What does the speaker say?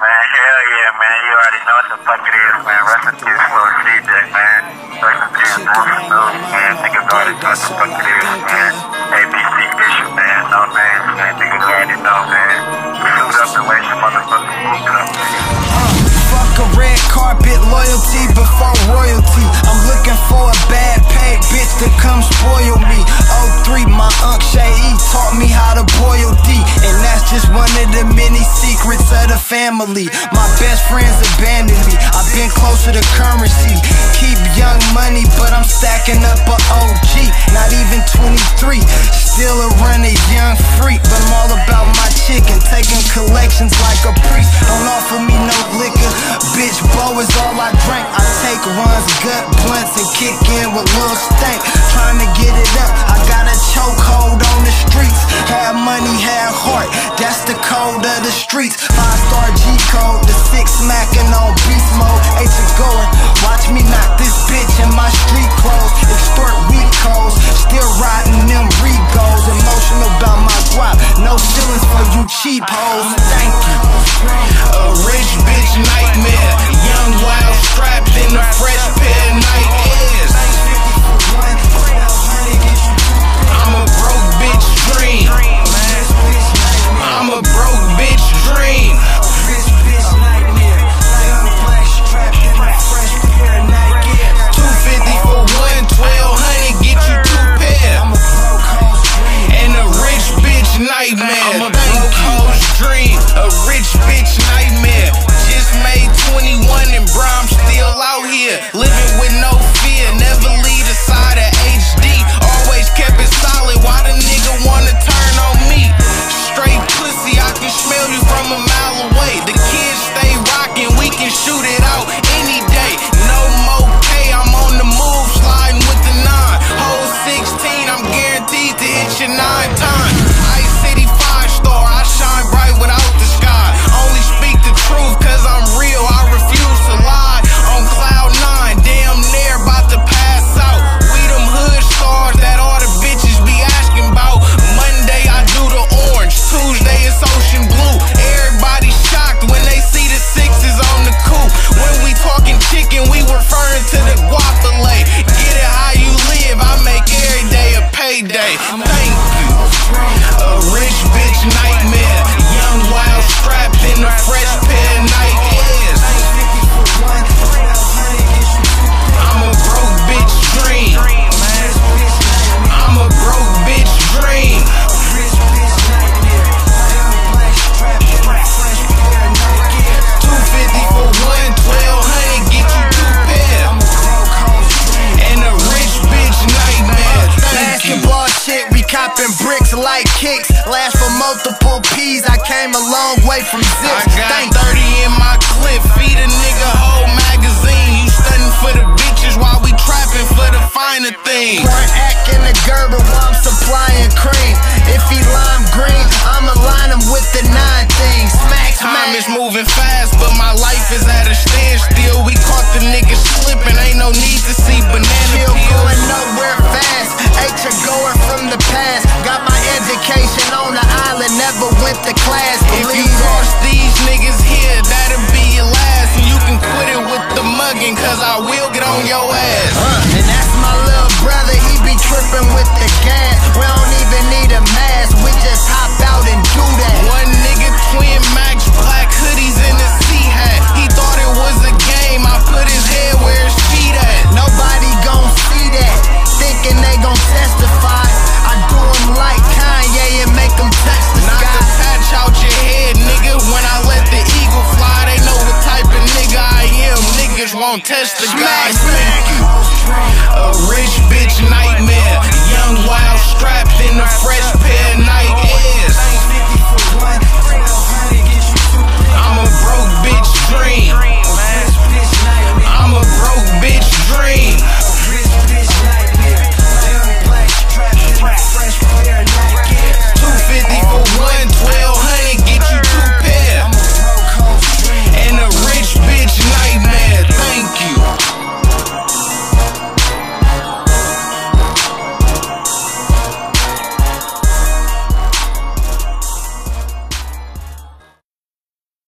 Man, hell yeah, man. You already know what the fuck it is, man. Rest in peace, Lil CJ, man. Rest in peace, man. Niggas already know what the fuck it is, man. ABC issue, man. No names, man. Niggas already know, man. Suit up and lace your motherfucking boots up. Fuck a red carpet, loyalty before royalty. I'm looking for a bad paid bitch to come spoil many secrets of the family. My best friends abandoned me. I've been closer to currency. Keep young money, but I'm stacking up a OG. Not even 23. Still a running young freak, but I'm all about my chicken. Taking collections like a priest. Don't offer me no liquor. Bitch, Bo is all I drank. I take runs, gut blunts, and kick in with Lil Stank. Trying to get it up, I got a chokehold on the streets. Had money, streets. Five star G code, the six smacking on beast mode. H going, watch me knock this bitch in my street it out any day. A rich bitch nightmare. Like kicks. Last for multiple P's, I came a long way from I got Thank 30 in my clip, feed a nigga whole magazine. You stunning for the bitches while we trapping for the finer things. One act in the Gerber while I'm supplying cream. If he lime green, I'ma line him with the nine things. Smack, Time is moving fast, but my life is at a standstill. We caught the niggas slipping, ain't no need to class. Won't test the guy. Smack. A rich bitch nightmare.